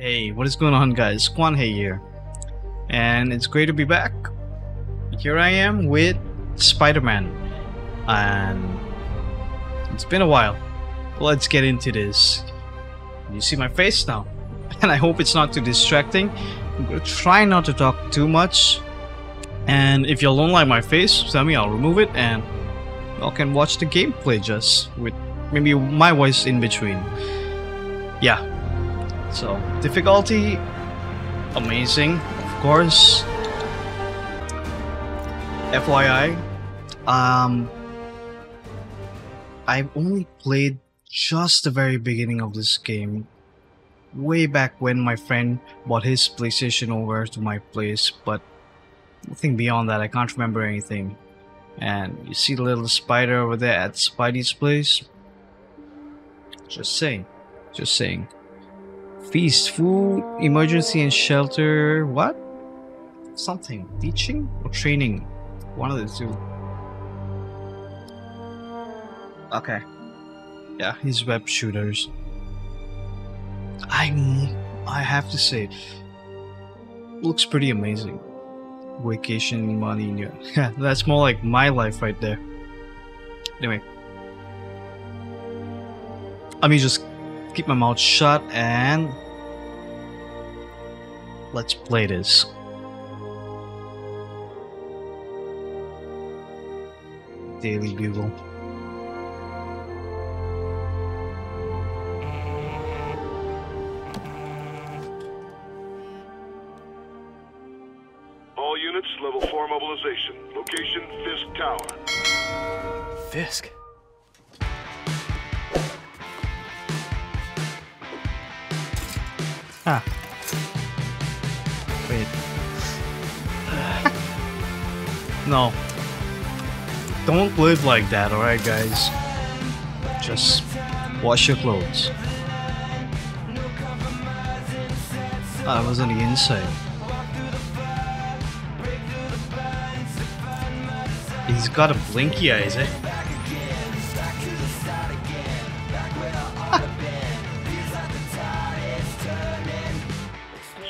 Hey, what is going on guys? Kwanhai here. And it's great to be back. Here I am with Spider-Man. And it's been a while. Let's get into this. You see my face now. And I hope it's not too distracting. I'm gonna try not to talk too much. And if you don't like my face, tell me I'll remove it and y'all can watch the gameplay just with maybe my voice in between. Yeah, so, difficulty, amazing, of course. FYI, um, I've only played just the very beginning of this game. Way back when my friend bought his PlayStation over to my place, but nothing beyond that, I can't remember anything. And you see the little spider over there at Spidey's place? Just saying. Just saying. Feast, food, emergency and shelter. What? Something. Teaching or training? One of the two. Okay. Yeah, he's web shooters. I I have to say, looks pretty amazing. Vacation money, yeah, that's more like my life right there. Anyway, let me just keep my mouth shut and let's play this. Daily Bugle. All units, level 4 mobilization. Location, Fisk Tower. Fisk. Ah. No. Don't live like that, alright guys? Just wash your clothes. I was on the inside. He's got a blinky eyes, eh?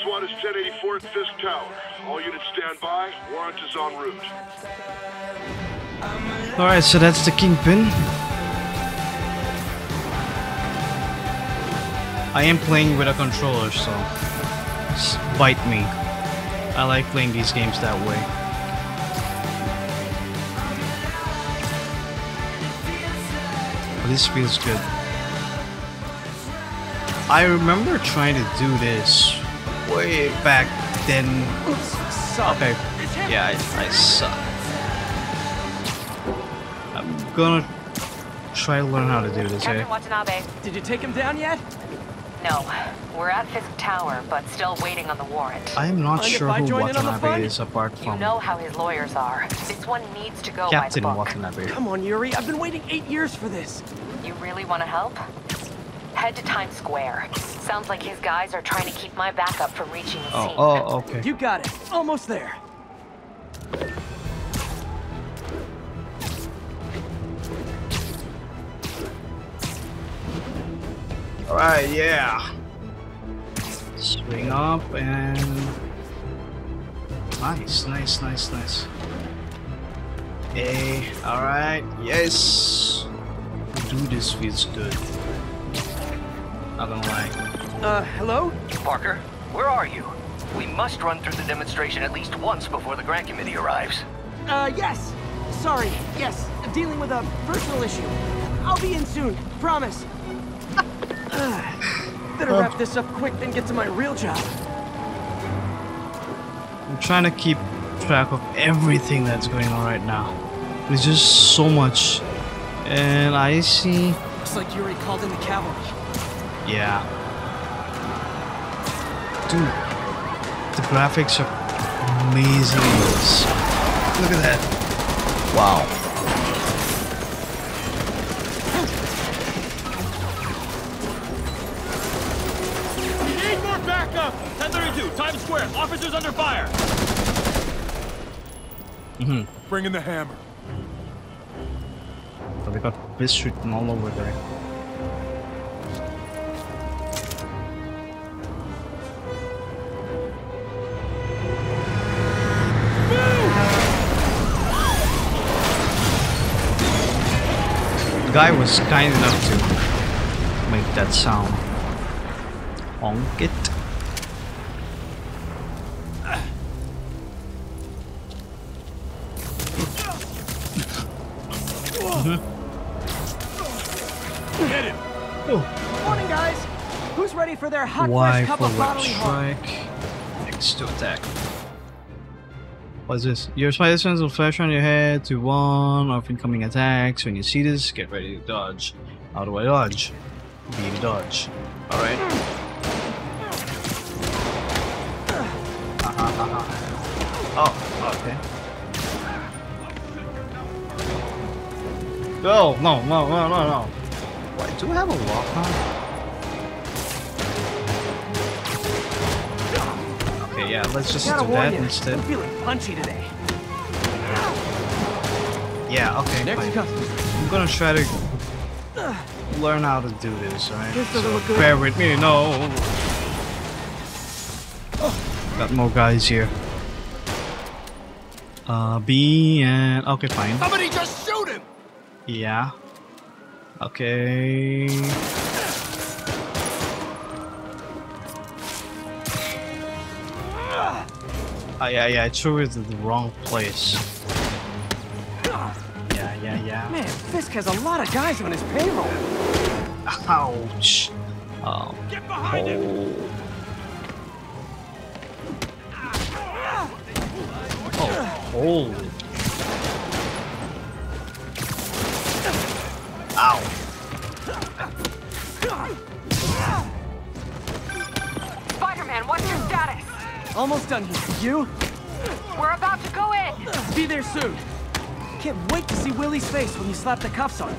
SWAT is 1084 at Fisk Tower. Stand by. Warrant is en route. Alright, so that's the Kingpin. I am playing with a controller, so bite me. I like playing these games that way. This feels good. I remember trying to do this way back then. Okay, yeah, I, I suck. I'm gonna try to learn how to do this, Captain eh? Watanabe. Did you take him down yet? No, we're at Fisk Tower, but still waiting on the warrant. I am not Mind sure I who join in on the Watanabe fun? is apart You know how his lawyers are. This one needs to go Captain by the book. Watanabe. Come on, Yuri. I've been waiting eight years for this. You really want to help? Head to Times Square. Sounds like his guys are trying to keep my backup from reaching the Oh, scene. oh, okay. You got it. Almost there. Alright, yeah. Swing up and... Nice, nice, nice, nice. Hey, alright, yes! Do this feels good. Not gonna lie. Uh, hello? Parker, where are you? We must run through the demonstration at least once before the grant committee arrives. Uh, yes. Sorry. Yes. Dealing with a personal issue. I'll be in soon. Promise. Better wrap this up quick than get to my real job. I'm trying to keep track of everything that's going on right now. There's just so much. And I see... Looks like Yuri called in the cavalry. Yeah. Dude, the graphics are amazing. Look at that. Wow. We Need more backup! 1032, Times Square. Officers under fire. Mm-hmm. Bring in the hammer. So they got this written all over there. Guy was kind enough to make that sound. Honk it. Hit him. Morning, guys. Who's ready for their hot Y fresh cup of bodily harm? strike. X to attack. What's this? Your spider sense will flash on your head to warn of incoming attacks. When you see this, get ready to dodge. How do I dodge? B dodge. Alright. Uh-huh, uh-huh. Oh, okay. No, no, no, no, no, no. Wait, do I have a lock on? Yeah, let's just do that you, instead. I'm feeling punchy today. Yeah, okay, Next fine. customer. I'm gonna try to learn how to do this, alright? This doesn't So look good. bear with me, no. Got more guys here. Uh, B and okay, fine. Somebody just shoot him! Yeah. Okay. Oh yeah, yeah, I threw it to the wrong place. Yeah, yeah, yeah. Man, Fisk has a lot of guys on his payroll. Ouch. Um, Get behind him! oh. Oh, holy. Almost done here. You? We're about to go in. Be there soon. Can't wait to see Willie's face when you slap the cuffs on him.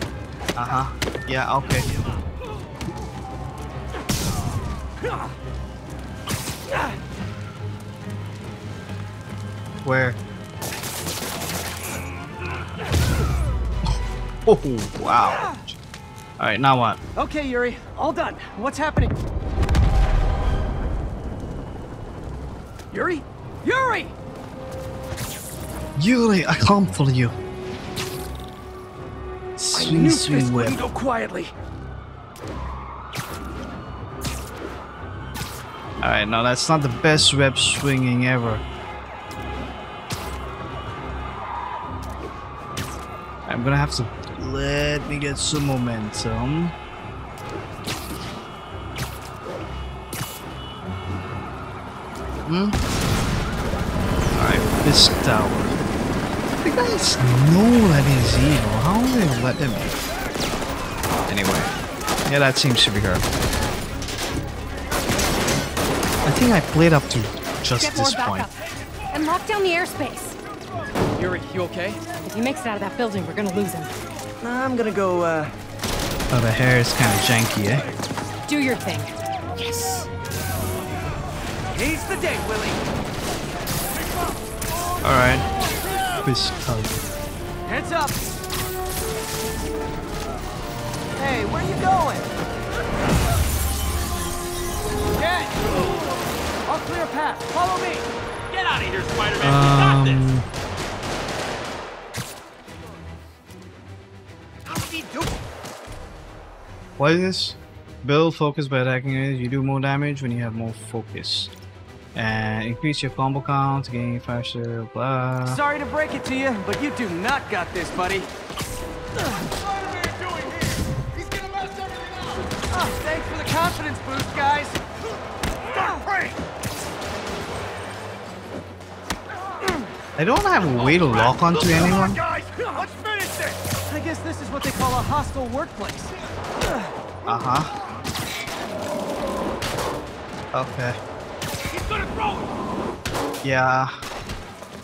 Uh-huh. Yeah, okay. Where? Oh, wow. Alright, now what? Okay, Yuri, all done. What's happening? Yuri? Yuri! Yuri, I come for you. I Sweet, knew sweet Fisk whip. wouldn't go quietly. Alright, now that's not the best web swinging ever. I'm gonna have to let me get some momentum. Hmm? Alright, this tower. The guys know that he's evil. How will they let him? Anyway. Yeah, that seems to be her. I think I played up to just Get this point. backup. And lock down the airspace. Yuri, you okay? If he makes it out of that building, we're gonna lose him. I'm gonna go, uh... Oh, the hair is kind of janky, eh? Do your thing. Yes! He's the day, Willie! Alright. Fist hug. Heads up! Hey, where you going? Get! I'll clear a path. Follow me! Get out of here, Spider-Man! we got this! Um, doing? what is this? Build focus by attacking it. You do more damage when you have more focus. And increase your combo count to gain faster, blah. Sorry to break it to you, but you do not got this, buddy. Spider-Man doing here? He's gonna mess everything up! Oh, thanks for the confidence boost, guys. I don't have a way to lock onto anyone. guys! Let's finish this! I guess this is what they call a hostile workplace. Uh huh. Okay. Yeah.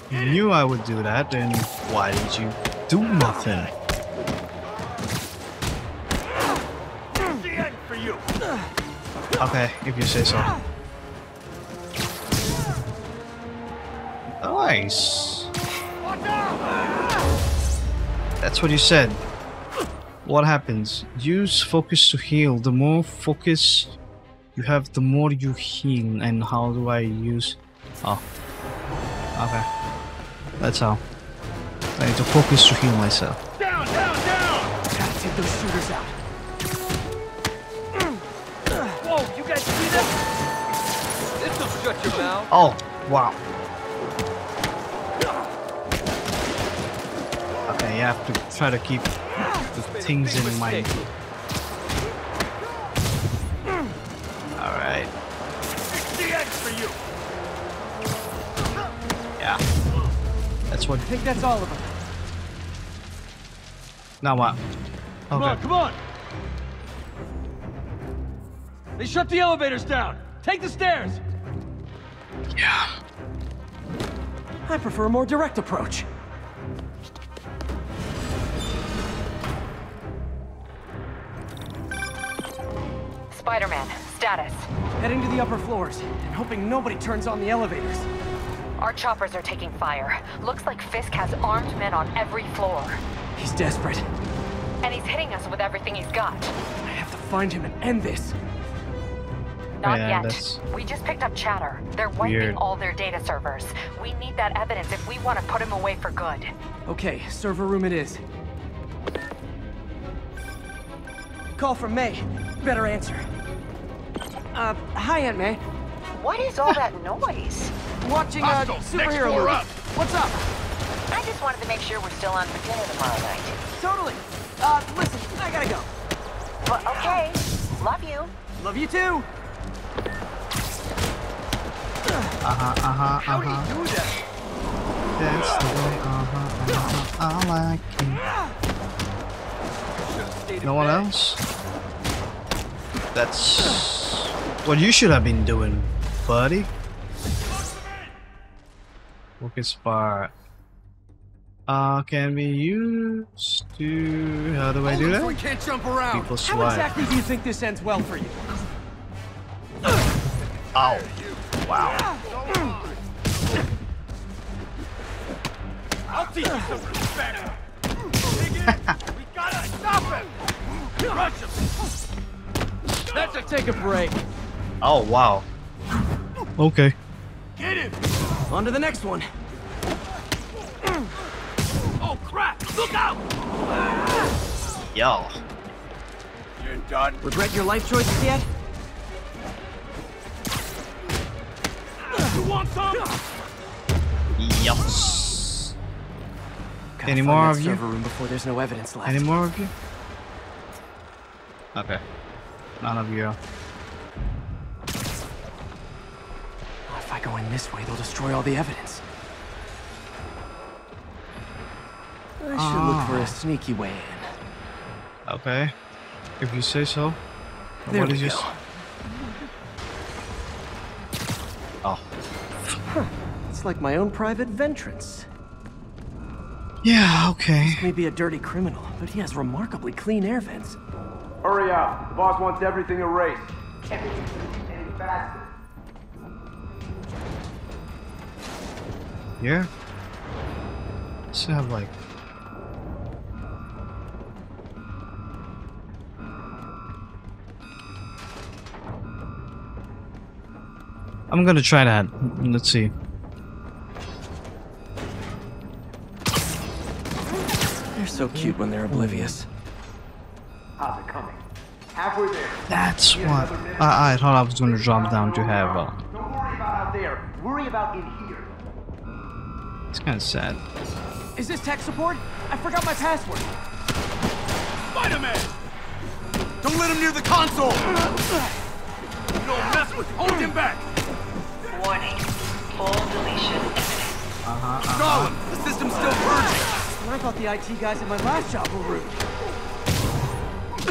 You knew I would do that, then why did you do nothing? Okay, if you say so. Nice. That's what you said. What happens? Use focus to heal. The more focus you have, the more you heal. And how do I use? Oh. Okay. That's how. I need to focus to heal myself. Down, down, down! Got to. take those shooters out. Whoa, you guys see this? This'll shut your mouth. Oh, wow. Okay, you have to try to keep the things in mind. That's what. I think that's all of them. Now what? Come on, come on. They shut the elevators down. Take the stairs. Yeah. I prefer a more direct approach. Spider-Man, status. Heading to the upper floors and hoping nobody turns on the elevators. Our choppers are taking fire. Looks like Fisk has armed men on every floor. He's desperate. And he's hitting us with everything he's got. I have to find him and end this. Not Yeah, yet. that's We just picked up chatter. They're wiping weird. all their data servers. We need that evidence if we want to put him away for good. Okay, server room it is. Call from May. Better answer. Uh, hi, Aunt May. What is all that noise? Watching a Hostile, next superhero floor movie. up. What's up? I just wanted to make sure we're still on for dinner tomorrow night. Totally. Uh, listen, I gotta go. Well, okay. Love you. Love you too. Uh huh. Uh huh. How do you huh. do that? That's the way. Uh huh. Uh huh. I like Should've stayed you. in No one else. That's what you should have been doing, buddy. Focus bar. Uh, can be used to. How do I do So we that? can't jump around. People How swipe. exactly do you think this ends well for you? Oh, wow. I'll teach you some respect. We gotta stop him. Rush him. That's a Take a break. Oh, wow. Okay. Get him. On to the next one. Oh crap! Look out! Yo. You're done. Regret your life choices yet? You want some? Yes. Gotta Any more of you? server room before there's no evidence left. Any more of you? Okay. None of you. If I go in this way, they'll destroy all the evidence. I should look for Ah. a sneaky way in. Okay. If you say so. There what we is go. this? Oh. It's like my own private ventrance. Yeah, okay. This may be a dirty criminal, but he has remarkably clean air vents. Hurry up. The boss wants everything erased. Yeah. Let's have like. I'm gonna try that. Let's see. They're so cute when they're oblivious. How's it coming? Halfway there. That's what I, I thought I was gonna drop down to have. Uh, Don't worry about out there. Worry about in here. It's kind of sad. Is this tech support? I forgot my password. Spider-Man! Don't let him near the console! You don't mess with Hold him back! Warning. Full deletion imminent. Stall him! The system's still purging! I thought the IT guys at my last job were rude.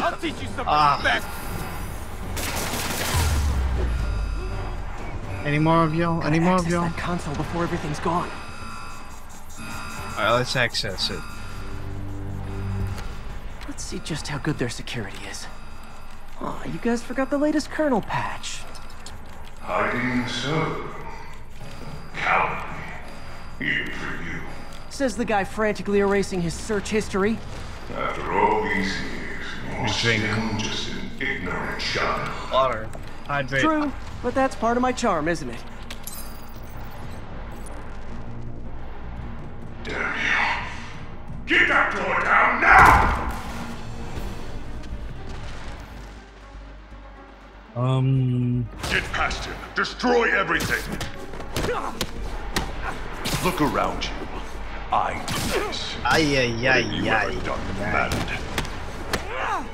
I'll teach you some Ah. respect! Any more of y'all? Any more of access y'all? that console before everything's gone. Alright, let's access it. Let's see just how good their security is. Aw, you guys forgot the latest kernel patch. Hiding so. Cowardly. Even for you. Says the guy frantically erasing his search history. After all these years, you're Drink. still just an ignorant child. Water. Hydrate. True, but that's part of my charm, isn't it? Um, Get past him. Destroy everything. Look around you. I did this. ay ay ay you ay. ever done that mattered?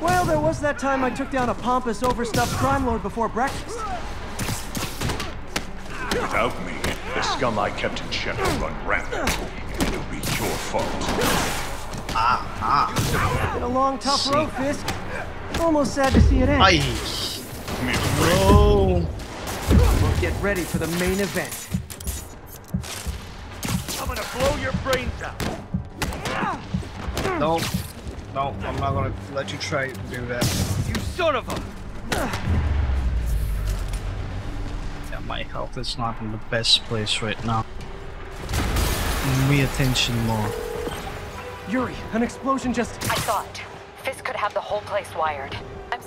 Well, there was that time I took down a pompous, overstuffed crime lord before breakfast. Without me, the scum I kept in check will run rampant. It'll be your fault. Ah Been a long, tough road, Fisk. Almost sad to see it end. Ay. Me afraid. Oh. Get ready for the main event. I'm gonna blow your brains out. No. No, I'm not gonna let you try to do that. You son of a... Yeah, my health is not in the best place right now. Me attention more. Yuri, an explosion just... I saw it. Fisk could have the whole place wired.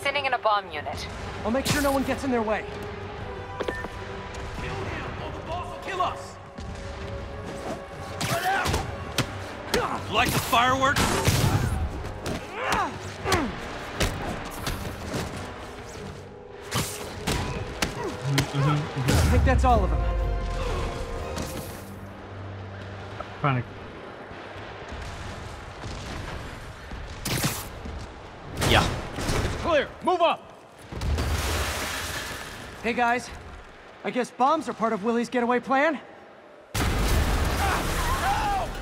I'm sending in a bomb unit. I'll make sure no one gets in their way. Kill him, or the boss will kill us. Like the fireworks? I think that's all of them. Trying to. Yeah. It's clear. Move up. Hey guys, I guess bombs are part of Willie's getaway plan?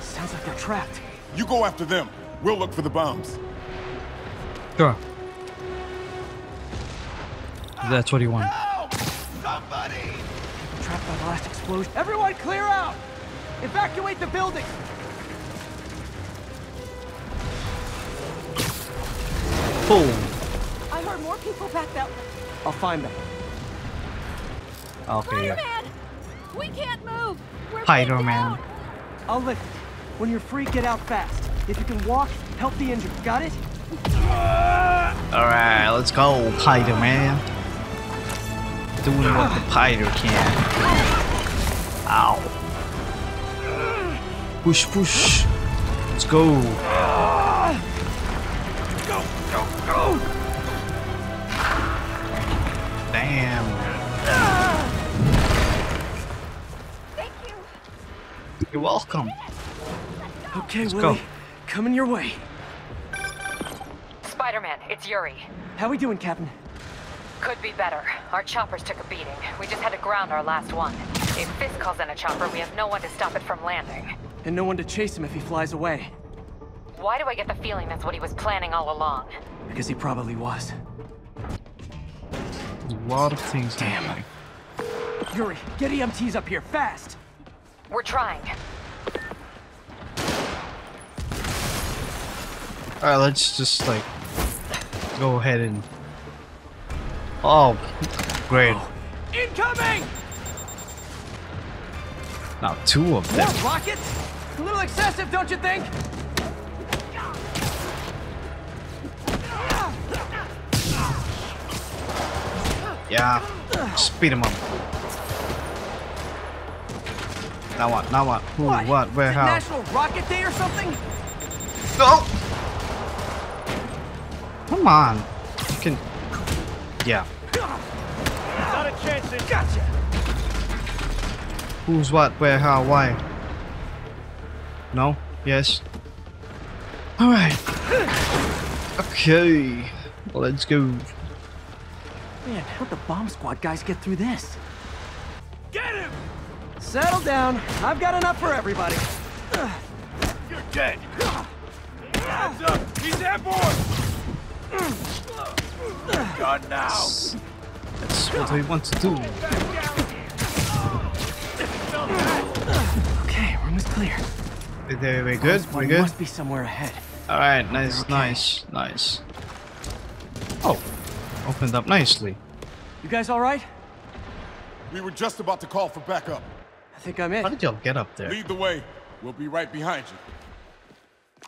Sounds like they're trapped. You go after them. We'll look for the bombs. Sure. That's what you want. Somebody! Trapped by the last explosion. Everyone clear out! Evacuate the building! Boom. I heard more people back that way. I'll find them. Okay, yeah. Spider-Man! We can't move! We're Spider-Man. Man. I'll lift it. When you're free, get out fast. If you can walk, help the injured. Got it? Alright, let's go, Spider Man. Doing what the Spider can. Ow. Push, push. Let's go. Go, Damn. Thank you! You're welcome. Okay, Let's Willie. go. Coming your way. Spider-Man, it's Yuri. How are we doing, Captain? Could be better. Our choppers took a beating. We just had to ground our last one. If Fisk calls in a chopper, we have no one to stop it from landing. And no one to chase him if he flies away. Why do I get the feeling that's what he was planning all along? Because he probably was. A lot of things Damn. happening. Yuri, get EMTs up here, fast! We're trying. Alright, let's just like go ahead and. Oh, great. Incoming! Now two of them. More them. rockets? A little excessive, don't you think? Yeah. Speed them up. Now what? Now what? Who? What? Where? Is it How? National Rocket Day or something? Go! Come on. You can. Yeah. Not a chance. Gotcha! Who's what? Where? How? Why? No? Yes? Alright. Okay. Let's go. Man, how'd the bomb squad guys get through this? Get him! Settle down. I've got enough for everybody. You're dead! Hands up! He's airborne! Gone now! That's what we want to do. Okay, room is clear. We, we, we good? One We good? must be somewhere ahead. Alright, nice, Okay. nice, nice. Oh, opened up nicely. You guys all right? We were just about to call for backup. I think I'm in. How did y'all get up there? Lead the way. We'll be right behind you.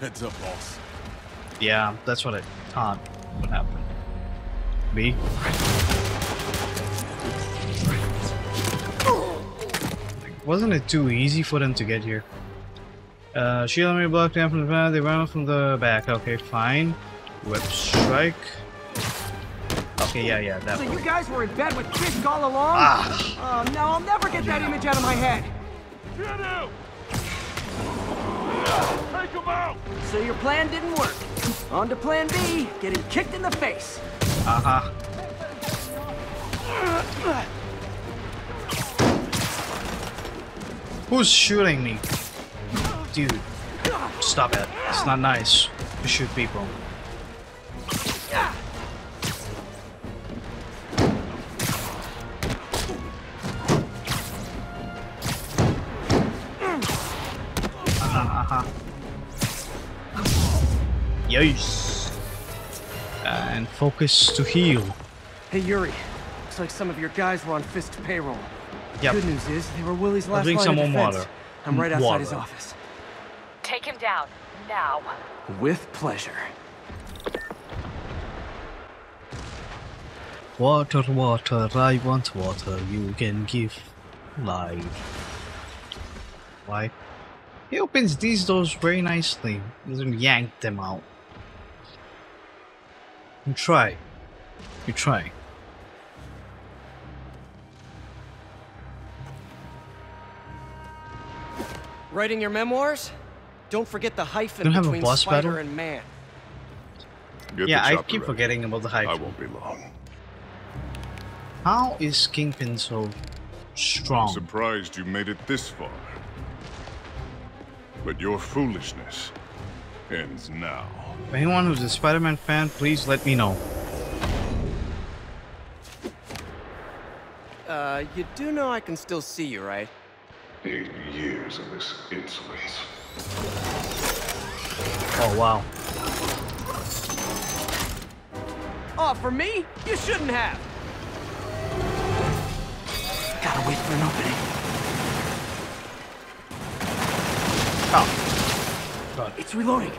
Heads up, boss. Yeah, that's what I thought would happen. Me? Wasn't it too easy for them to get here? Uh, shield enemy blocked down from the front, they run from the back. Okay, fine. Web strike. Okay, yeah, yeah, that So you guys were in bed with Fisk all along? Ah. Oh, no, I'll never get that image out of my head. Get out! Take him out! So your plan didn't work. On to plan B, getting kicked in the face. Uh-huh. Who's shooting me? Dude, stop it. It's not nice to shoot people. Yes. And focus to heal. Hey, Yuri. Looks like some of your guys were on Fisk's payroll. Yep. Good news is, they were Willie's I'll last drink line some of more defense. water. I'm right mm, outside his office. Take him down. Now. With pleasure. Water, water, I want water. You can give life. Why? He opens these doors very nicely. Doesn't yank them out. You try. You try. Writing your memoirs? Don't forget the hyphen Don't have a between boss spider battle? and man. Get yeah, I keep ready. forgetting about the hyphen. I won't be long. How is Kingpin so strong? I'm strong? surprised you made it this far. But your foolishness ends now. Anyone who's a Spider-Man fan, please let me know. Uh, you do know I can still see you, right? Eight years of this insolence. Oh wow. Oh, for me? You shouldn't have. Gotta wait for an opening. Oh. God. It's reloading.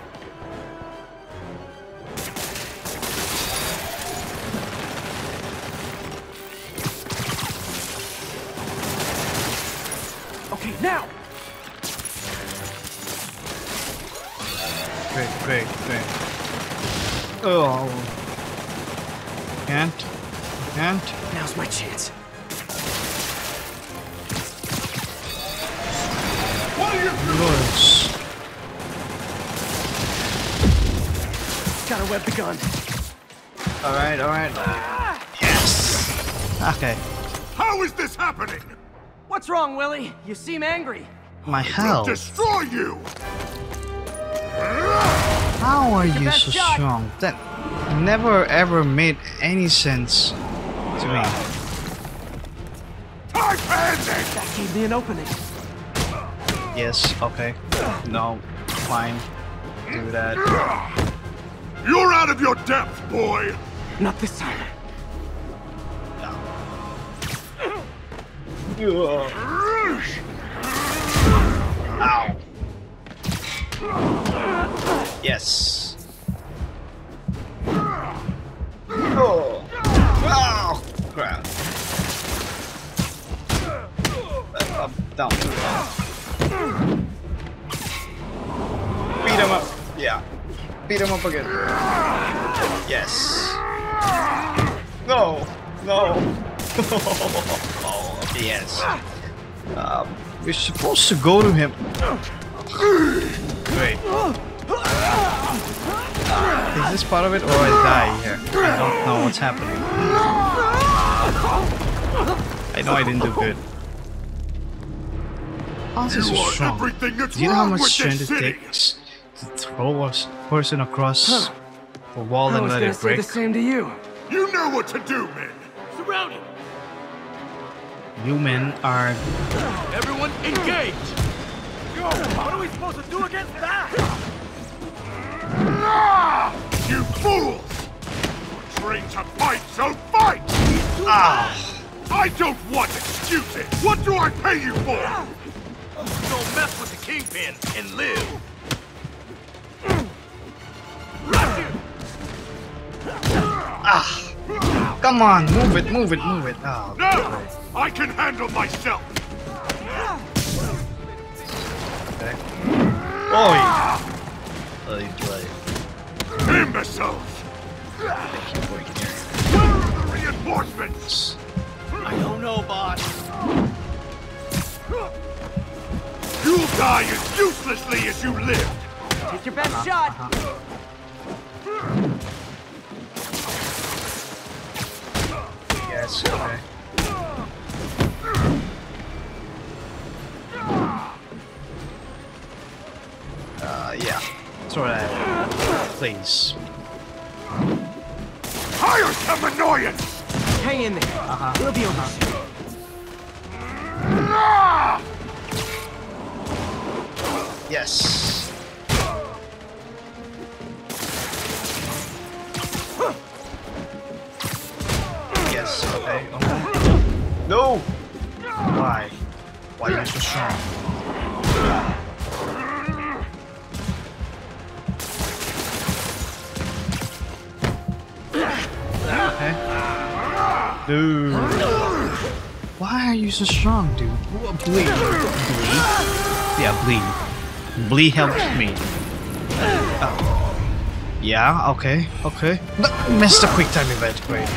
Oh. Can't. Can't. Now's my chance. Yours. Gotta web the gun. Alright, alright. Yes! Okay. How is this happening? What's wrong, Willie? You seem angry. My health. Destroy you! How are you so shot. strong? That never ever made any sense to me. Time bandit! That gave me an opening. Yes, okay. No, fine. Do that. You're out of your depth, boy! Not this time. Ow. Yes. Oh. Oh, crap. Down, down. Beat him up. Yeah. Beat him up again. Yes. No. No. oh, yes. Um, we're supposed to go to him. Wait. Is this part of it or I die here? I don't know what's happening. I know I didn't do good. How is this so You are strong? everything that's Do you know how much strength it takes to throw a person across the wall I and was let gonna it say break? the same to you. You know what to do, men! Surround him! You men are Everyone engage! Yo, what are we supposed to do against that? You fools! You're trained to fight, so fight! ah. I don't want excuses! What do I pay you for? Don't mess with the kingpin and live! Come on, move it, move it, move it. Oh, No! I can handle myself! okay. Oi! Oi, oi. Imbeciles! Thank you for your- reinforcements! I don't know, boss. You'll die as uselessly as you lived! Take your best shot. Yes, okay. Uh, yeah. Throw that. Please. Hire some annoyance! Hang in there. Uh-huh. We'll be over soon. Ah! Yes. Yes, okay. okay. No! Why? Why are you so strong? Dude. Why are you so strong, dude? Bleed. Bleed? Yeah, bleed. Bleed helps me. Oh. Yeah, okay, okay. No, missed a quick time event, great.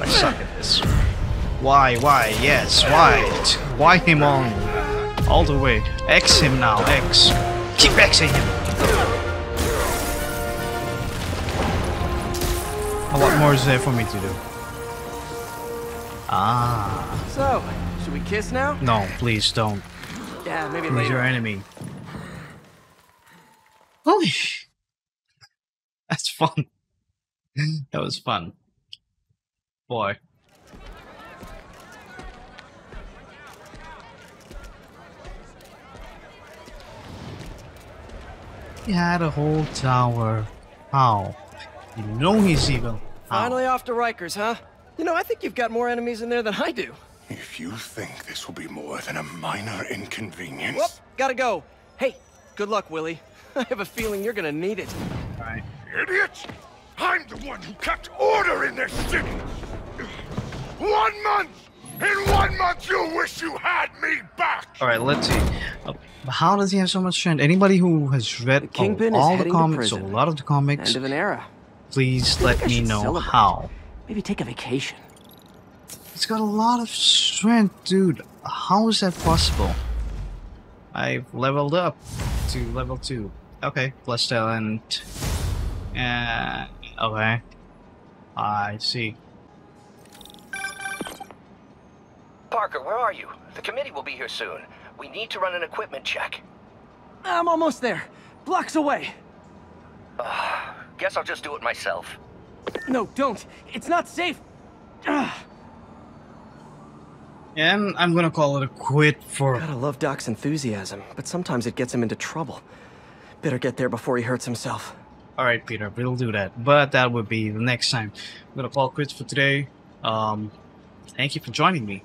I suck at this. Why, why, yes, why? Why him on? All the way. X him now, X. Keep Xing him. Oh, What more is there for me to do? Ah. So, should we kiss now? No, please don't. Yeah, maybe Who's your enemy? Holy That's fun. that was fun. Boy. He had a whole tower. How? You know he's evil. How? Finally off to Rikers, huh? You know, I think you've got more enemies in there than I do. If you think this will be more than a minor inconvenience... Whoop, gotta go. Hey, good luck, Willie. I have a feeling you're gonna need it. Alright. Idiot! I'm the one who kept order in this city! One month! In one month you'll wish you had me back! Alright, let's see. Uh, how does he have so much strength? Anybody who has read Kingpin oh, is all the comics, or a lot of the comics, End of an era. Please let me know celebrate. how. Maybe take a vacation. It's got a lot of strength, dude. How is that possible? I've leveled up to level 2. Okay, plus talent. Uh, okay. I see. Parker, where are you? The committee will be here soon. We need to run an equipment check. I'm almost there. Blocks away. Guess I'll just do it myself. No, don't. It's not safe. Ugh. And I'm gonna call it a quit for Gotta love Doc's enthusiasm, but sometimes it gets him into trouble. Better get there before he hurts himself. Alright, Peter, we'll do that. But that would be the next time. I'm gonna call quits for today. Um, thank you for joining me.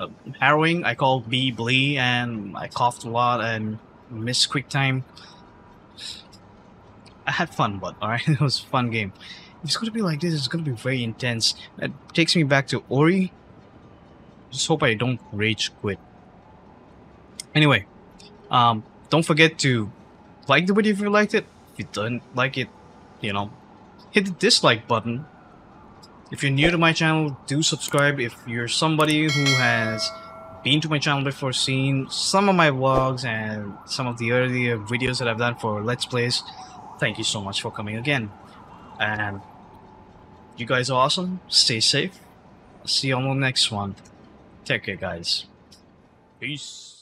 Uh, harrowing, I called B Blee, and I coughed a lot and missed quick time. I had fun, but alright, it was a fun game. If it's gonna be like this, it's gonna be very intense. It takes me back to Ori. Just hope I don't rage quit. Anyway, um, don't forget to like the video if you liked it. If you don't like it, you know, hit the dislike button. If you're new to my channel, do subscribe. If you're somebody who has been to my channel before, seen some of my vlogs and some of the earlier videos that I've done for Let's Plays, thank you so much for coming again. And you guys are awesome. Stay safe. See you on the next one. Take care, guys. Peace.